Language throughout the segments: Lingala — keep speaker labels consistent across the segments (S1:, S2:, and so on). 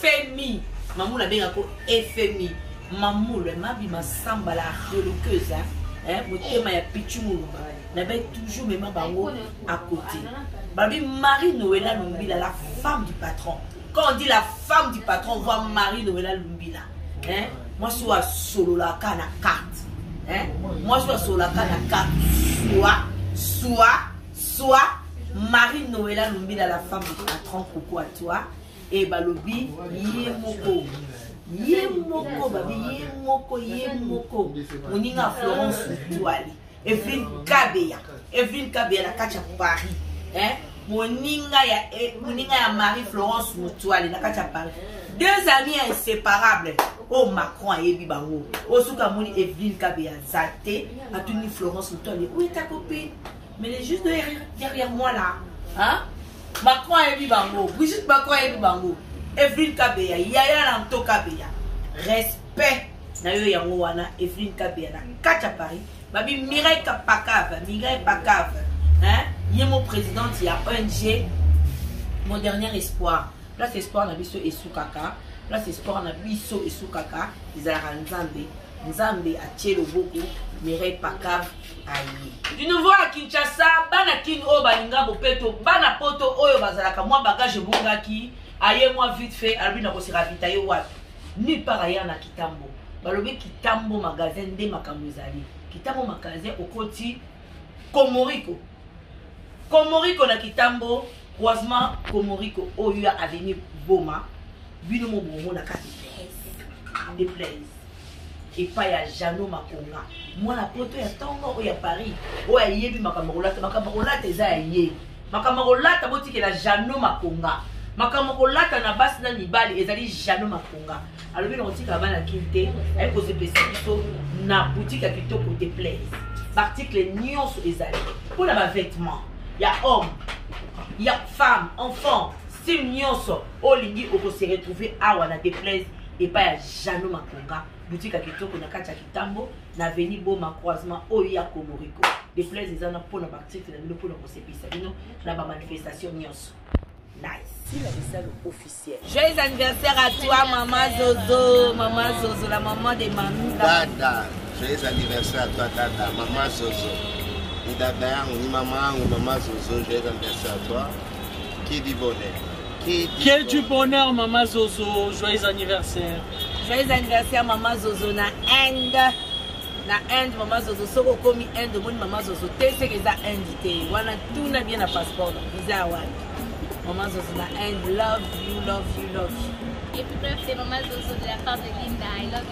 S1: fmi mamulu abenga ko fmi mamulu eh, mabi masamba la archeoloqueuse eh, motema ya pichu muluba nabai toujours mema bango à côté balobi marie noela lumbila la femme du patron quand on dit la femme du patron voit marie noela lumbila eh, mwasi oyo asololaka na carte eh, mwasi oyo asololaka na carte swa swa swa marie noela lumbila la femme du patron coucou à toi e balobi ye moko ye moko babi ye moko ye moko moninga florence utuali eveline kabeya eveline kabeya na kati ya paris eh? moninga ya eh, moninga ya marie florence mutuali na kati ya paris deux amis inséparables oyo oh, macron ayebi bango osuka oh, amoni eveline kabeya aza te atuni florence mutuali oyo etakopi Mais les juste derrière moi là, hein? Macron a élu Bango, Brigitte Macron a élu Bango, Evelyne Kabeya, Yaya Lanto Kabeya. Respect na yo yango wana Evelyne Kabeya na kati ya Paris. Babi Mireille Kapakave, Mireille Pakave, hein? Ye mon président ya ONG, mon dernier espoir. Place espoir na biso esukaka, place espoir na biso esukaka, ezalaka Nzambe. Nzambe atie loboko, Mireille Pakave. du nouveau à kinshasa bana kin oyo balinga bopeto bana poto oyo bazalaka mwa bagage ebungaki aye mwa vite fait alobi na koseravita ye wapi nulle part ayer na kitambo balobi kitambo magasin nde makambo ezali kitambo magasin okoti komoriko komoriko na kitambo croisement komoriko oyo ya avenue boma bino mobongo na kati de plaise epai ya jano makonga mwana poto ya ntongo oyo ya paris oyo ayebi makambo kolata makambo kolata eza ya ye makambo kolata botikela jano makonga makambo kolata na basi na mibali ezali jano makonga alobi na kotikala bana kini te aye kozepesa biso na boutique ya kitoko te plaise baarticle nyonso ezali mpo na bavêtement ya homme ya femme enfant style nyonso olingi okoseretrouve awa na deplaise epai ya jano makonga boutique ya kitoko na kati ya kitambo na aveni boma croisement oyo ya komoriko deplaise eza na mpona baarticle na bino mpona kosepelisa bino na bamanifestation nyonso Joyeux anniversaire à toi, maman Zozo, maman Zozo, la maman de Mamie.
S2: Dada, joyeux anniversaire à toi, Dada, maman Zozo. Dada, maman, maman Zozo, joyeux anniversaire à toi. Qui dit bonheur Qui dit
S3: Que du bonheur, Maman Zozo. Joyeux anniversaire.
S1: Joyeux anniversaire, Maman Zozo, na Inde. na inde mama zozo soki okomi inde omoni mama zozo te seke eza inde te wana tuna bien na passeport visa ya wana mama zozo na inde love you love you love you
S4: Et puis bref, c'est Maman Zozo de la part de Linda. I love you.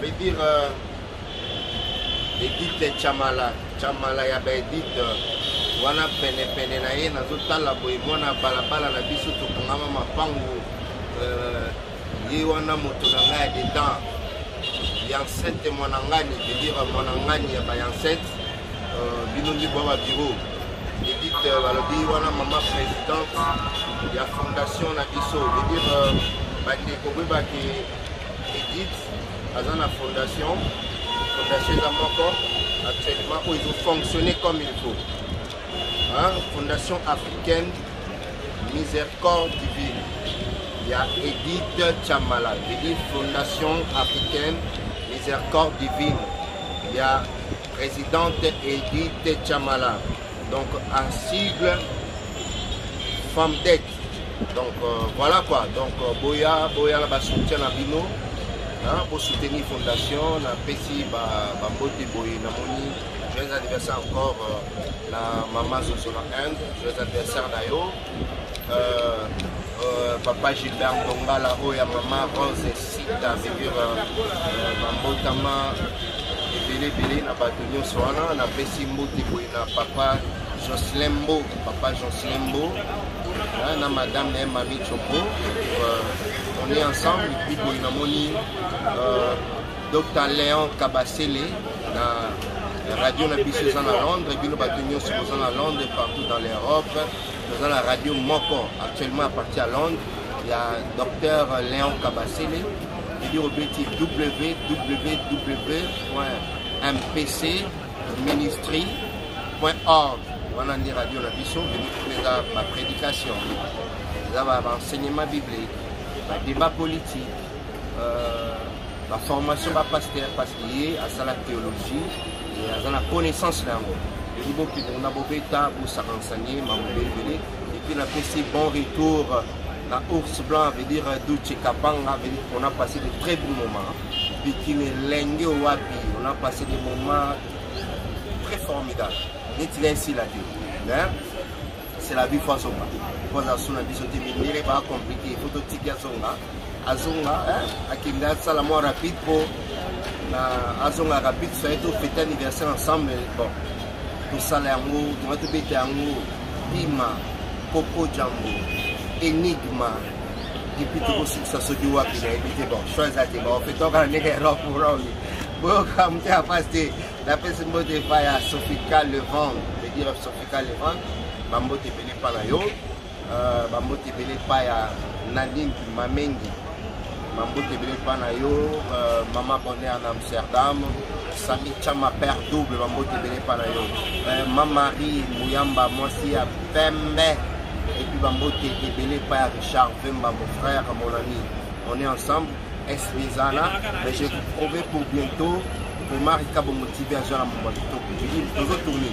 S2: veut dire euh, Edith Chamala, Chamala ya ba Edith euh, wana pene pene na ye nazotala boye mwana balabala na biso tokangama mapangu euh, ye wana moto na ngai ya dedan ya enceinte mwanangani veut dire mwanangani ya ba enceinte bino nde bwa babiro edite euh, balobi wana mama présidente ya fondation na biso vedire euh, bandeko boyebaki edite aza na fondation fondation eza moko actuellement oyo ezofonctionne comme il faut hein? fondation africaine miséricorde divine ya edite chamala vedire fondation africaine miséricorde divine ya Presidente Edith Chamala, donc en sigle FAMDEC. Donc euh, voilà quoi, donc euh, Boya, Boya là-bas soutient la bino, hein, pour soutenir Fondation, na pesi ba ba mbote boye na moni. Joyeux anniversaire encore euh, na maman Zozola Inde, joyeux anniversaire na yo. Euh, euh, papa Gilbert Bongala, oh, ya maman Rose Sita, c'est dire euh, euh, Mambotama, ebele ebele na bato nyonso wana napesi mbote boye na papa jocelin mbo papa jocelin mbo hein, na madame na ye mami chombo euh, on est ensemble epuis boye namoni euh, Docteur Leon Kabasele na radio na biso eza na Londres, bino bato nyonso boza na Londres partout dans l'Europe, toza na radio moko actuellement à partir à Londres ya Docteur Leon Kabasele ebi obeti www.mpc ministry.org wana nde radio na biso eza baprédication eza baenseignement biblique badébat politique euh, ba formation ba pasteur parce que ye asala théologie et aza na connaissance na yango eyi bokende kuna bobeta bosaka nsani mamobe ebele epuis napesi bon retour na ours blanc veut dire duce kabanga veut dire on a passé de très bon moment bikini elenge wapi on a passé des moments très formidables neti na esila te c'est la vie faut azonga po aza suna biso te mindele ba compliqué faut totiki azonga azonga akende asala mwa rapide po na azonga rapide soye tofete anniversaire ensemble bon tosala yango tonga tobeta yango bima koko jambo enigma epuis tokosukisa soki wapi nayebi te bon choix eza te baofete okana ndenge ya rock romi boyoka moto ya pasi te napesi mbote epai ya sofical levant Talevant, bambote ebele epa na yo euh, bambote ebele epa ya nadine mamengi bambote ebele epa na yo euh, mama bonheur na amsterdam sami chama père double bambote ebele epa na yo euh, ma marie muyamba mwasi ya pembe epuis bambote ebele epa ya richard vemba mon frère mon ami on est ensemble esbizana mais je vous promets pour bientôt omar ikabongo tv azwa na mbongo kitoko tozotourne